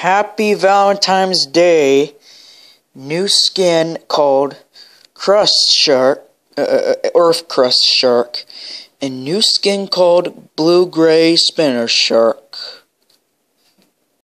Happy Valentine's Day. New skin called Crust Shark, uh, uh, uh, Earth Crust Shark, and new skin called Blue Gray Spinner Shark.